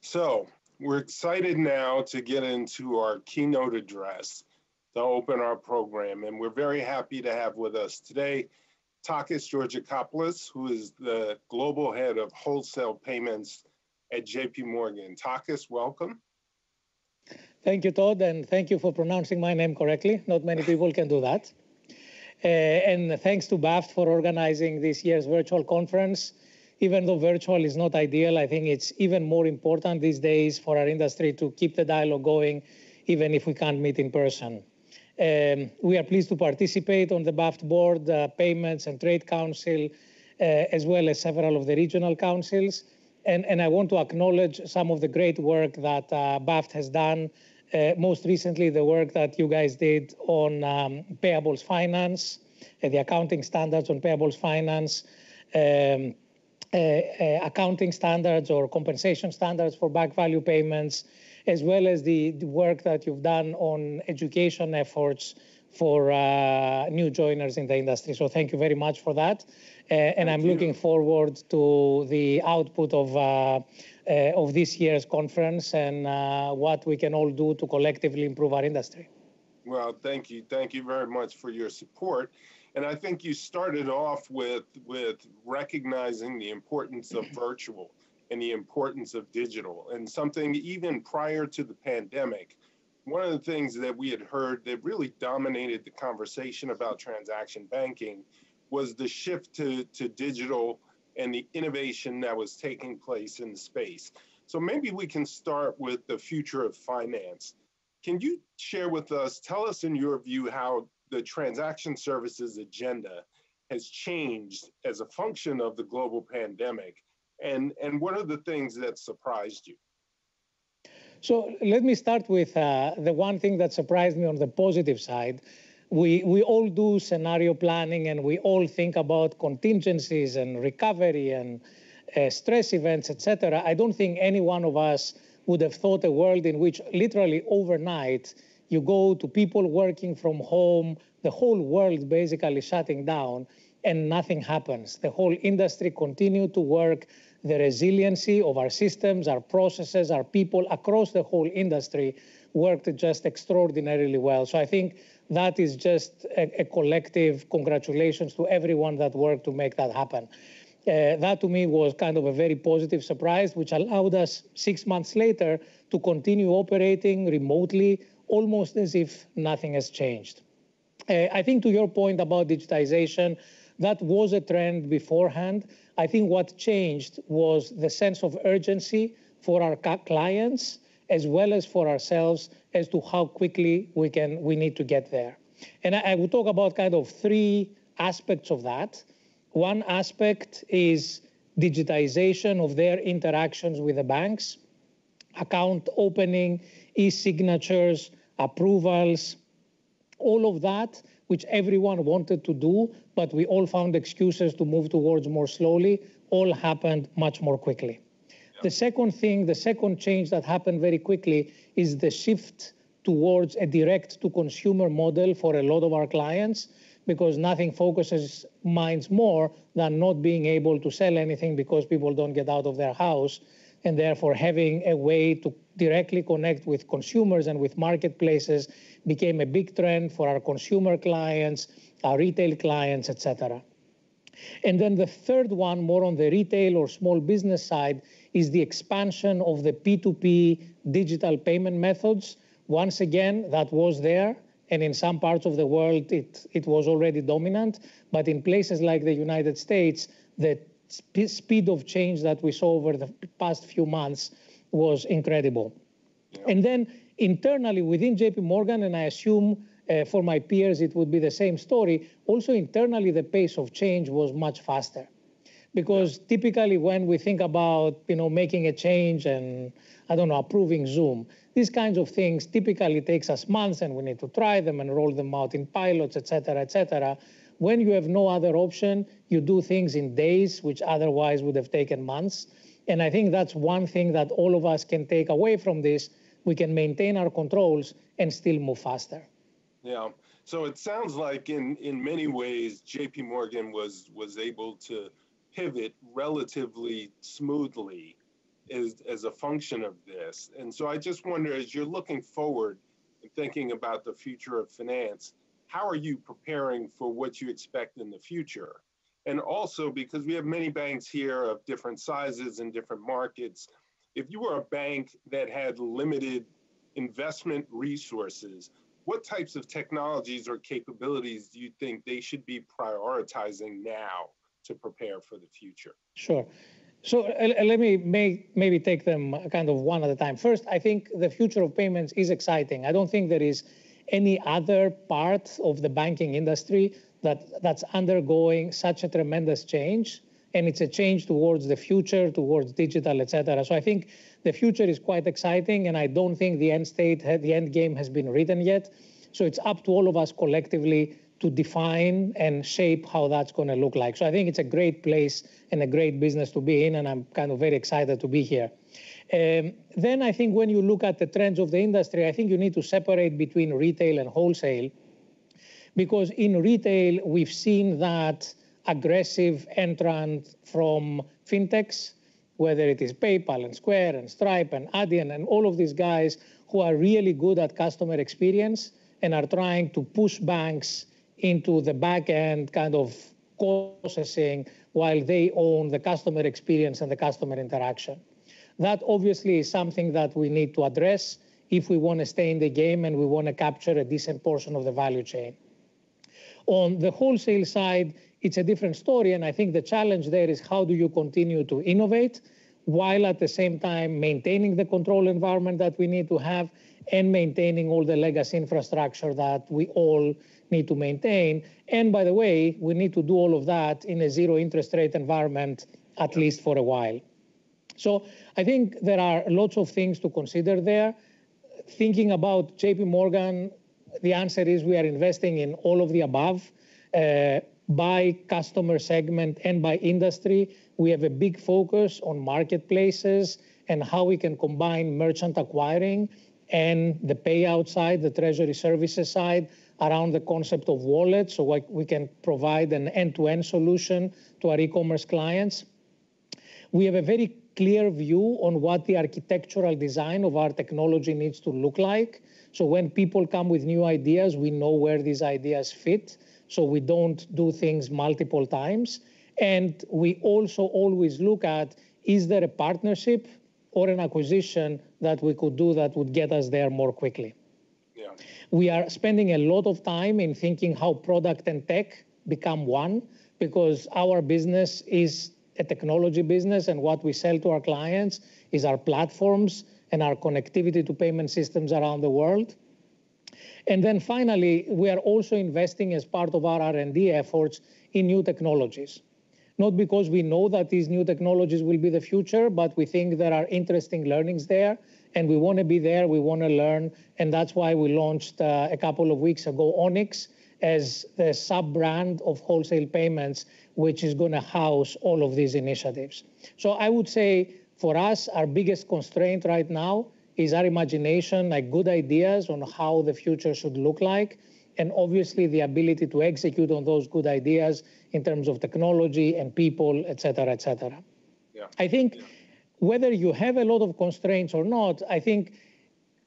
So we're excited now to get into our keynote address to open our program. And we're very happy to have with us today Takis Georgakopoulos, who is the global head of wholesale payments at JP Morgan. Takis, welcome. Thank you, Tod, and thank you for pronouncing my name correctly. Not many people can do that. Uh, and thanks to BAFT for organizing this year's virtual conference. Even though virtual is not ideal, I think it's even more important these days for our industry to keep the dialogue going, even if we can't meet in person. Um, we are pleased to participate on the BAFT board, uh, Payments and Trade Council, uh, as well as several of the regional councils. And, and, I want to acknowledge some of the great work that uh, BAFT has done. Uh, most recently, the work that you guys did on um, payables finance, uh, the accounting standards on payables finance, um, accounting standards or compensation standards for back value payments, as well as the, the work that you've done on education efforts for uh, new joiners in the industry. So thank you very much for that. Uh, and thank I'm you. looking forward to the output of, uh, uh of this year's conference and uh, what we can all do to collectively improve our industry. Well, thank you. Thank you very much for your support. And I think you started off with, with recognizing the importance of virtual and the importance of digital and something even prior to the pandemic one of the things that we had heard that really dominated the conversation about transaction banking was the shift to, to digital and the innovation that was taking place in the space. So maybe we can start with the future of finance. Can you share with us, tell us in your view, how the transaction services agenda has changed as a function of the global pandemic and, and what are the things that surprised you? So let me start with uh, the one thing that surprised me on the positive side. We, we all do scenario planning and we all think about contingencies and recovery and uh, stress events, etc. I don't think any one of us would have thought a world in which literally overnight you go to people working from home, the whole world basically shutting down, and nothing happens. The whole industry continued to work the resiliency of our systems, our processes, our people across the whole industry worked just extraordinarily well. So I think that is just a, a collective congratulations to everyone that worked to make that happen. Uh, that to me was kind of a very positive surprise, which allowed us six months later to continue operating remotely, almost as if nothing has changed. Uh, I think to your point about digitization, that was a trend beforehand. I think what changed was the sense of urgency for our clients as well as for ourselves as to how quickly we can we need to get there. And I, I will talk about kind of three aspects of that. One aspect is digitization of their interactions with the banks, account opening, e-signatures, approvals, all of that which everyone wanted to do, but we all found excuses to move towards more slowly, all happened much more quickly. Yeah. The second thing, the second change that happened very quickly is the shift towards a direct to consumer model for a lot of our clients because nothing focuses minds more than not being able to sell anything because people don't get out of their house and therefore having a way to directly connect with consumers and with marketplaces became a big trend for our consumer clients, our retail clients, etc. And then the third one, more on the retail or small business side, is the expansion of the P2P digital payment methods. Once again, that was there. And in some parts of the world, it, it was already dominant. But in places like the United States, the sp- speed of change that we saw over the past few months was incredible. Yeah. And then internally within JP Morgan, and I assume uh, for my peers it would be the same story, also internally the pace of change was much faster. Because typically when we think about you know making a change and I don't know approving Zoom, these kinds of things typically takes us months and we need to try them and roll them out in pilots, et cetera, et cetera. When you have no other option, you do things in days, which otherwise would have taken months. And I think that's one thing that all of us can take away from this. We can maintain our controls and still move faster. Yeah. So it sounds like in, in many ways, JP Morgan was was able to pivot relatively smoothly as, as a function of this. And so I just wonder, as you're looking forward and thinking about the future of finance, how are you preparing for what you expect in the future? And also, because we have many banks here of different sizes and different markets, if you were a bank that had limited investment resources, what types of technologies or capabilities do you think they should be prioritizing now to prepare for the future? Sure. So uh, let me maybe take them kind of one at a time. First, I think the future of payments is exciting. I don't think there is any other part of the banking industry that that's undergoing such a tremendous change and it's a change towards the future towards digital etc so i think the future is quite exciting and i don't think the end state the end game has been written yet. So it's up to all of us collectively to define and shape how that's going to look like. So i think it's a great place and a great business to be in and i'm kind of very excited to be here um, then i think when you look at the trends of the industry i think you need to separate between retail and wholesale because in retail we've seen that aggressive entrant from fintechs, whether it is PayPal and Square and Stripe and Adyen and all of these guys who are really good at customer experience and are trying to push banks into the back end kind of processing while they own the customer experience and the customer interaction. That obviously is something that we need to address if we want to stay in the game and we want to capture a decent portion of the value chain. On the wholesale side, it's a different story. And I think the challenge there is how do you continue to innovate while at the same time maintaining the control environment that we need to have and maintaining all the legacy infrastructure that we all need to maintain. And by the way, we need to do all of that in a zero interest rate environment, at least for a while. So I think there are lots of things to consider there. Thinking about JP Morgan, the answer is we are investing in all of the above. Uh, by customer segment and by industry. We have a big focus on marketplaces and how we can combine merchant acquiring and the payout side, the treasury services side, around the concept of wallet. So we can provide an end-to-end solution to our e-commerce clients. We have a very clear view on what the architectural design of our technology needs to look like. So when people come with new ideas, we know where these ideas fit so we don't do things multiple times. And we also always look at is there a partnership or an acquisition that we could do that would get us there more quickly? Yeah. We are spending a lot of time in thinking how product and tech become one because our business is a technology business and what we sell to our clients is our platforms and our connectivity to payment systems around the world. And then finally, we are also investing as part of our R&D efforts in new technologies. Not because we know that these new technologies will be the future, but we think there are interesting learnings there, and we want to be there, we want to learn, and that's why we launched uh, a couple of weeks ago Onyx as the sub-brand of wholesale payments, which is going to house all of these initiatives. So I would say for us, our biggest constraint right now is our imagination, like good ideas on how the future should look like, and obviously the ability to execute on those good ideas in terms of technology and people, et cetera, et cetera. Yeah. I think yeah. whether you have a lot of constraints or not, I think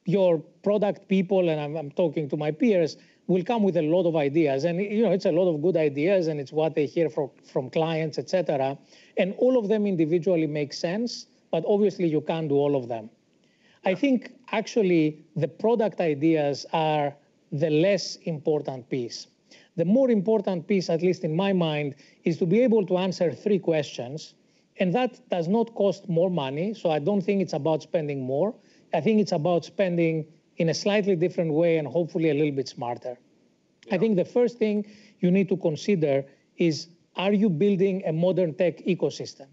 your product people, and I'm, I'm talking to my peers, will come with a lot of ideas and you know it's a lot of good ideas and it's what they hear from, from clients etc and all of them individually make sense but obviously you can't do all of them I think actually the product ideas are the less important piece. The more important piece, at least in my mind, is to be able to answer three questions. And that does not cost more money. So I don't think it's about spending more. I think it's about spending in a slightly different way and hopefully a little bit smarter. Yeah. I think the first thing you need to consider is are you building a modern tech ecosystem?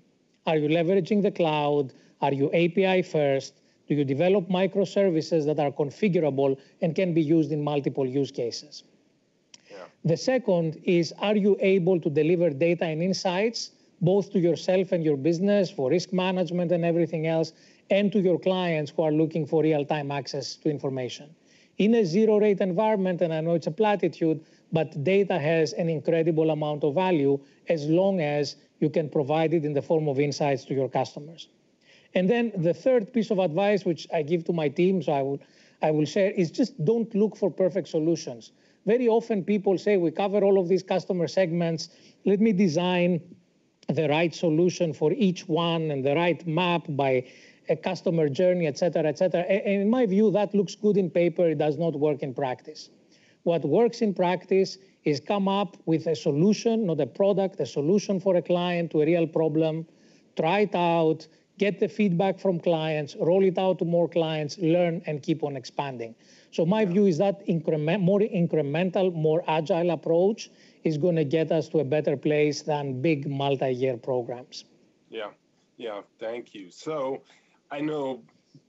Are you leveraging the cloud? Are you API first? Do you develop microservices that are configurable and can be used in multiple use cases? Yeah. The second is, are you able to deliver data and insights both to yourself and your business for risk management and everything else, and to your clients who are looking for real-time access to information? In a zero-rate environment, and I know it's a platitude, but data has an incredible amount of value as long as you can provide it in the form of insights to your customers. And then the third piece of advice, which I give to my team, so I will, I will share, is just don't look for perfect solutions. Very often people say, we cover all of these customer segments. Let me design the right solution for each one and the right map by a customer journey, et cetera, et cetera. And in my view, that looks good in paper. It does not work in practice. What works in practice is come up with a solution, not a product, a solution for a client to a real problem, try it out, get the feedback from clients, roll it out to more clients, learn, and keep on expanding. So my view is that increment, more incremental, more agile approach is going to get us to a better place than big multi-year programs. Yeah, yeah, thank you. So I know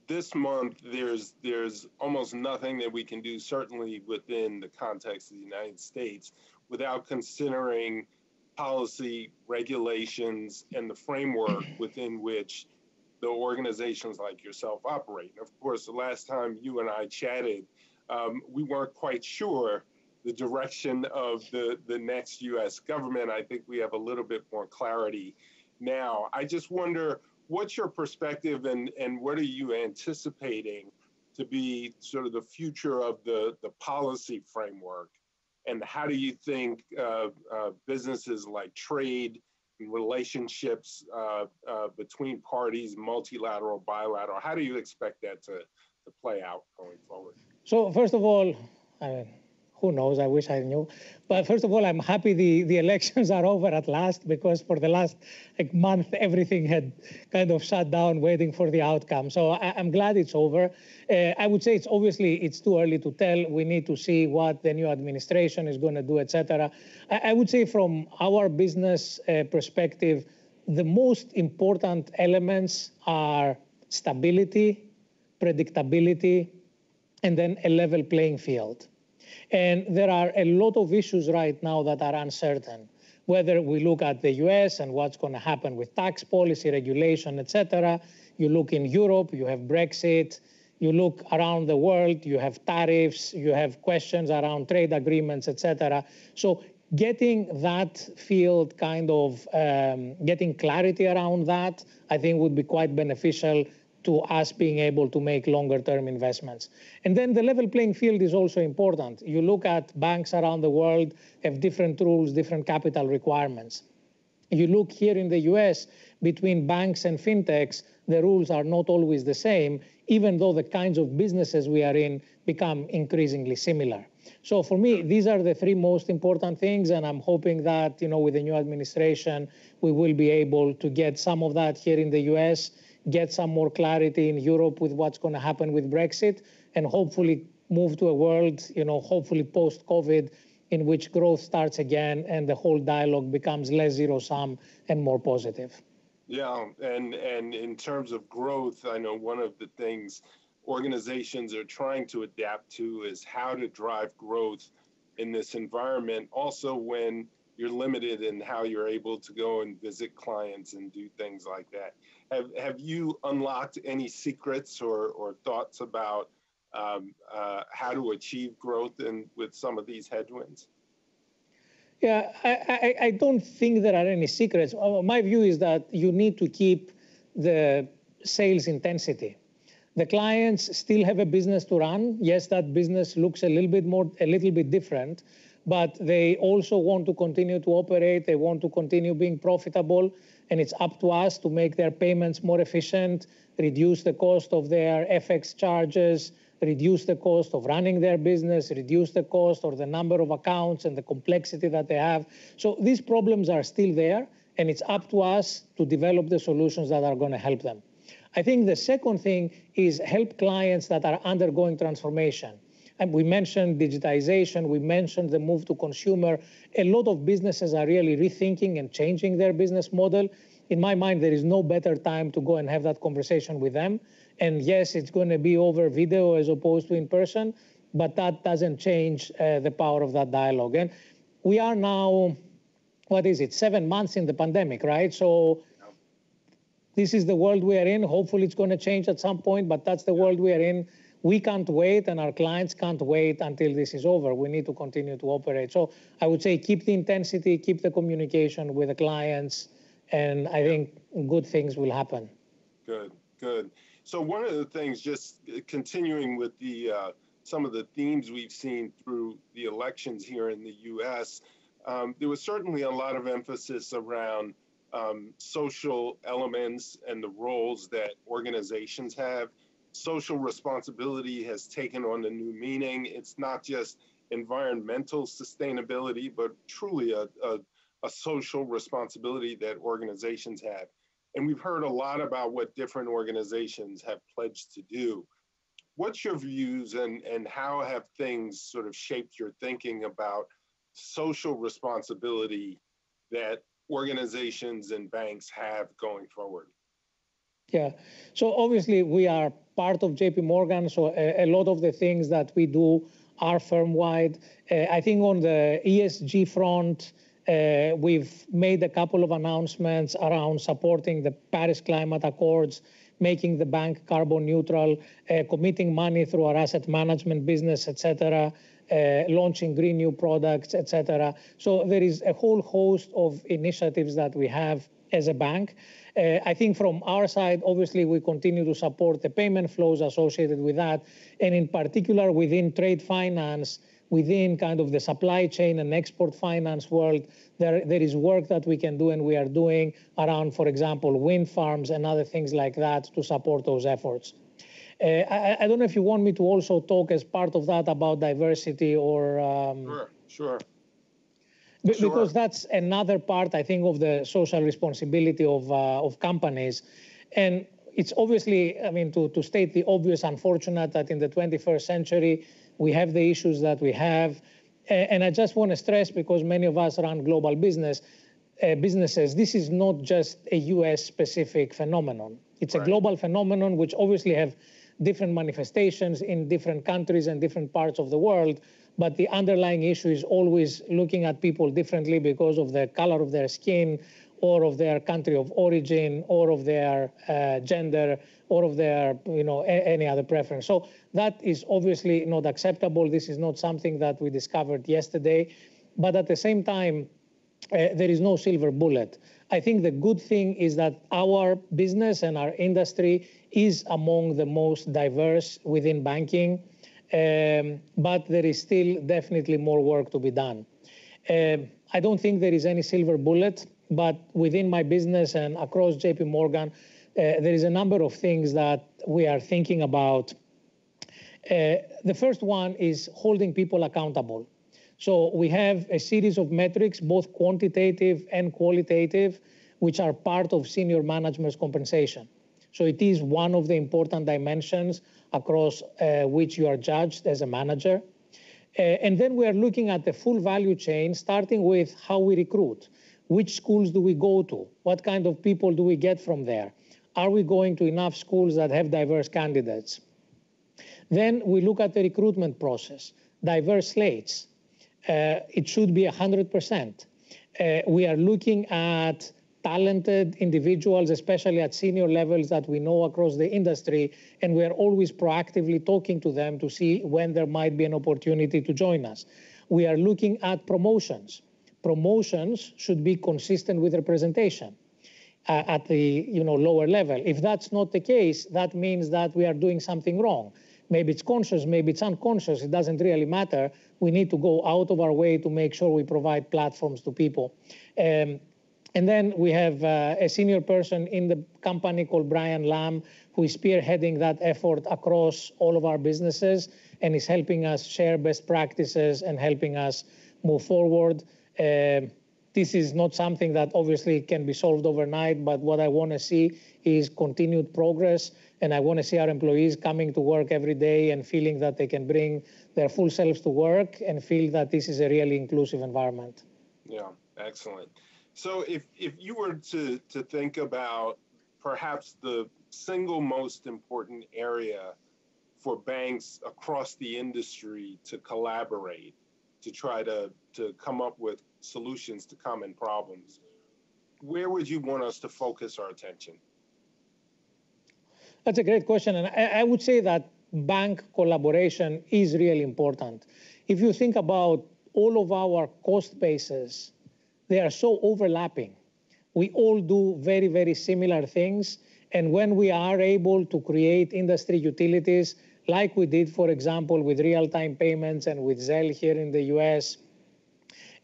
this month there's there's almost nothing that we can do certainly within the context of the United States without considering policy regulations and the framework within which the organizations like yourself operate. Of course, the last time you and I chatted, um, we weren't quite sure the direction of the, the next US government. I think we have a little bit more clarity now. I just wonder what's your perspective and, and what are you anticipating to be sort of the future of the, the policy framework? And how do you think uh, uh, businesses like trade and relationships uh, uh between parties, multilateral, bilateral, how do you expect that to, to play out going forward? So, first of all, who knows? I wish I knew. But first of all, I'm happy the, the elections are over at last because for the last like, month, everything had kind of shut down waiting for the outcome. So I, am glad it's over. Uh, I would say it's obviously it's too early to tell. We need to see what the new administration is going to do, etc. I, I, would say from our business uh, perspective, the most important elements are stability, predictability, and then a level playing field. And there are a lot of issues right now that are uncertain. Whether we look at the US and what's going to happen with tax policy, regulation, etc. You look in Europe, you have Brexit. You look around the world, you have tariffs, you have questions around trade agreements, etc. So getting that field kind of um, getting clarity around that, I think would be quite beneficial to us being able to make longer term investments. And then the level playing field is also important. You look at banks around the world have different rules, different capital requirements. You look here in the US between banks and fintechs, the rules are not always the same, even though the kinds of businesses we are in become increasingly similar. So for me, these are the three most important things, and I'm hoping that you know with the new administration we will be able to get some of that here in the U.S get some more clarity in Europe with what's going to happen with Brexit, and hopefully move to a world, you know, hopefully post COVID, in which growth starts again and the whole dialogue becomes less zero sum and more positive. Yeah, and and in terms of growth, I know one of the things organizations are trying to adapt to is how to drive growth in this environment. Also, when you're limited in how you're able to go and visit clients and do things like that. Have have you unlocked any secrets or or thoughts about um, uh, how to achieve growth in with some of these headwinds? Yeah, I, I, I don't think there are any secrets. Uh, my view is that you need to keep the sales intensity. The clients still have a business to run. Yes, that business looks a little bit more, a little bit different, but they also want to continue to operate. They want to continue being profitable. And it's up to us to make their payments more efficient, reduce the cost of their FX charges, reduce the cost of running their business, reduce the cost or the number of accounts and the complexity that they have. So these problems are still there, and it's up to us to develop the solutions that are going to help them. I think the second thing is help clients that are undergoing transformation. And we mentioned digitization, we mentioned the move to consumer. A lot of businesses are really rethinking and changing their business model. In my mind, there is no better time to go and have that conversation with them. And yes, it's going to be over video as opposed to in person, but that doesn't change uh, the power of that dialogue. And we are now, what is it, seven months in the pandemic, right? So this is the world we are in. Hopefully, it's going to change at some point, but that's the world we are in we can't wait and our clients can't wait until this is over. We need to continue to operate. So I would say keep the intensity, keep the communication with the clients, and I think good things will happen. Good, good. So one of the things, just continuing with the uh, some of the themes we've seen through the elections here in the U.S., um, there was certainly a lot of emphasis around um, social elements and the roles that organizations have. Social responsibility has taken on a new meaning. It's not just environmental sustainability, but truly a, a, a social responsibility that organizations have. And we've heard a lot about what different organizations have pledged to do. What's your views and, and how have things sort of shaped your thinking about social responsibility that organizations and banks have going forward? Yeah. So obviously we are part of JP Morgan. So a, a lot of the things that we do are firm wide. Uh, I think on the ESG front, uh, we've made a couple of announcements around supporting the Paris Climate Accords, making the bank carbon neutral, uh, committing money through our asset management business, etc., uh, launching green new products, etc. So there is a whole host of initiatives that we have as a bank. Uh, I think from our side, obviously, we continue to support the payment flows associated with that, and in particular within trade finance within kind of the supply chain and export finance world, there, there is work that we can do and we are doing around, for example, wind farms and other things like that to support those efforts. Uh, I, I, don't know if you want me to also talk as part of that about diversity or. Um, sure, sure. B- sure. Because that's another part, I think, of the social responsibility of, uh, of companies. And it's obviously, I mean, to, to state the obvious, unfortunate that in the 21st century, we have the issues that we have. And I just want to stress, because many of us run global business uh, businesses, this is not just a US specific phenomenon. It's right. a global phenomenon which obviously have different manifestations in different countries and different parts of the world. But the underlying issue is always looking at people differently because of the color of their skin or of their country of origin or of their uh, gender or of their, you know, a- any other preference. So that is obviously not acceptable. This is not something that we discovered yesterday. But at the same time, uh, there is no silver bullet. I think the good thing is that our business and our industry is among the most diverse within banking, um, but there is still definitely more work to be done. Uh, I don't think there is any silver bullet, but within my business and across JP Morgan, uh, there is a number of things that we are thinking about. Uh, the first one is holding people accountable. So we have a series of metrics, both quantitative and qualitative, which are part of senior management's compensation. So it is one of the important dimensions across uh, which you are judged as a manager. Uh, and then we are looking at the full value chain, starting with how we recruit. Which schools do we go to? What kind of people do we get from there? Are we going to enough schools that have diverse candidates? Then we look at the recruitment process, diverse slates. Uh, it should be 100%. Uh, we are looking at talented individuals, especially at senior levels that we know across the industry, and we are always proactively talking to them to see when there might be an opportunity to join us. We are looking at promotions. Promotions should be consistent with representation uh, at the you know lower level. If that's not the case, that means that we are doing something wrong. Maybe it's conscious, maybe it's unconscious. It doesn't really matter. We need to go out of our way to make sure we provide platforms to people. Um, and then we have uh, a senior person in the company called Brian Lamb, who is spearheading that effort across all of our businesses and is helping us share best practices and helping us move forward. Uh, this is not something that obviously can be solved overnight, but what I want to see is continued progress. And I want to see our employees coming to work every day and feeling that they can bring their full selves to work and feel that this is a really inclusive environment. Yeah, excellent. So if, if you were to, to think about perhaps the single most important area for banks across the industry to collaborate to try to, to come up with solutions to common problems, where would you want us to focus our attention? That's a great question. And I, I would say that bank collaboration is really important. If you think about all of our cost bases, they are so overlapping. We all do very, very similar things. And when we are able to create industry utilities, like we did, for example, with real time payments and with Zelle here in the US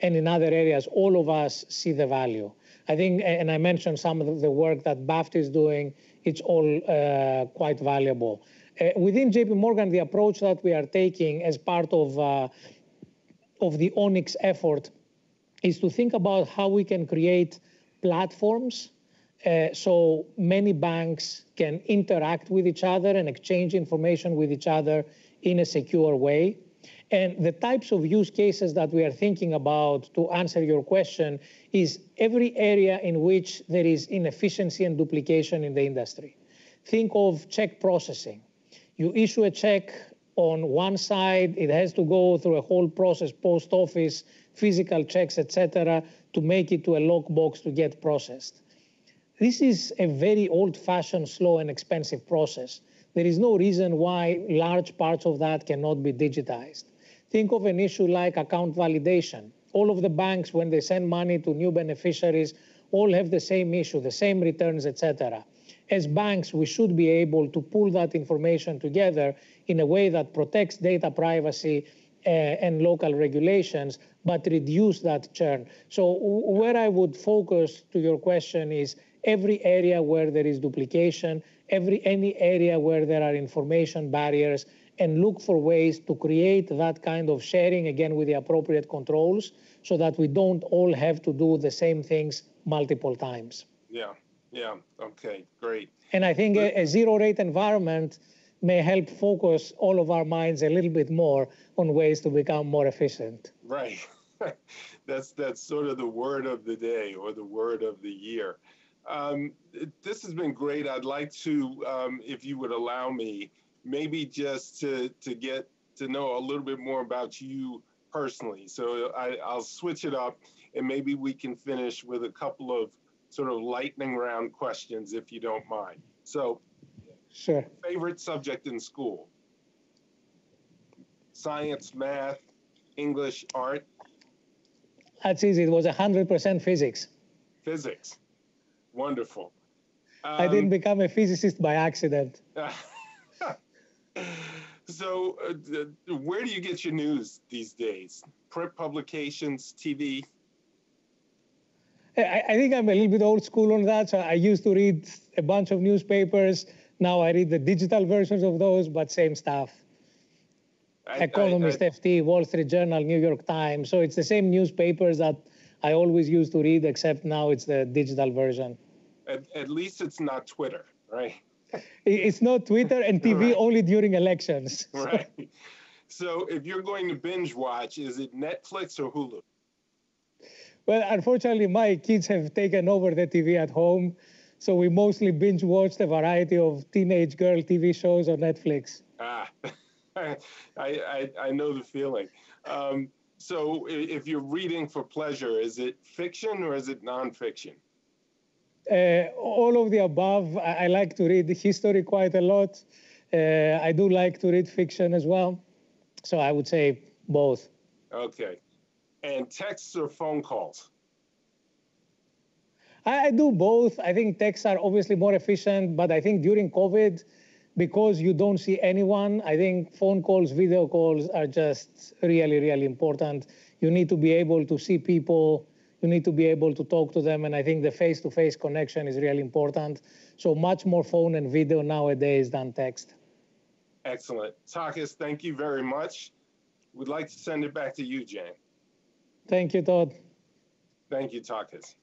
and in other areas, all of us see the value. I think, and I mentioned some of the work that BAFT is doing, it's all uh, quite valuable. Uh, within JP Morgan, the approach that we are taking as part of, uh, of the Onyx effort is to think about how we can create platforms uh, so many banks can interact with each other and exchange information with each other in a secure way. And the types of use cases that we are thinking about to answer your question is every area in which there is inefficiency and duplication in the industry. Think of check processing. You issue a check on one side, it has to go through a whole process, post office, physical checks, etc., to make it to a lockbox to get processed. This is a very old fashioned, slow, and expensive process. There is no reason why large parts of that cannot be digitized. Think of an issue like account validation. All of the banks, when they send money to new beneficiaries, all have the same issue, the same returns, etc. As banks, we should be able to pull that information together in a way that protects data privacy Uh, and local regulations, but reduce that churn. So where I would focus to your question is every area where there is duplication, every any area where there are information barriers, and look for ways to create that kind of sharing again with the appropriate controls so that we don't all have to do the same things multiple times. Yeah, yeah, okay, great. And I think a, a zero rate environment may help focus all of our minds a little bit more on ways to become more efficient. Right. that's that's sort of the word of the day or the word of the year. Um, this has been great. I'd like to, um, if you would allow me, maybe just to to get to know a little bit more about you personally. So I, I'll switch it up, and maybe we can finish with a couple of sort of lightning round questions, if you don't mind. So, sure. Favorite subject in school? Science, math, English, art. That's easy. It was 100% physics. Physics. Wonderful. Um, I didn't um, become a physicist by accident. so, uh, where do you get your news these days? Print publications, TV? I, I, think I'm a little bit old school on that. So, I used to read a bunch of newspapers. Now I read the digital versions of those, but same stuff. I, Economist, FT, Wall Street Journal, New York Times. So, it's the same newspapers that I always used to read, except now it's the digital version. At, at least it's not Twitter, right? It's not Twitter and TV right. only during elections. Right. So if you're going to binge watch, is it Netflix or Hulu? Well, unfortunately, my kids have taken over the TV at home. So we mostly binge watched a variety of teenage girl TV shows on Netflix. Ah, I, I, I know the feeling. Um, so if you're reading for pleasure, is it fiction or is it nonfiction? Uh, all of the above. I, I, like to read history quite a lot. Uh, I do like to read fiction as well. So I would say both. Okay. And texts or phone calls? I, do both. I think texts are obviously more efficient, but I think during COVID, because you don't see anyone, I think phone calls, video calls are just really, really important. You need to be able to see people you need to be able to talk to them. And I think the face to face connection is really important. So much more phone and video nowadays than text. Excellent. Takis, thank you very much. We'd like to send it back to you, Jane. Thank you, Tod. Thank you, Takis.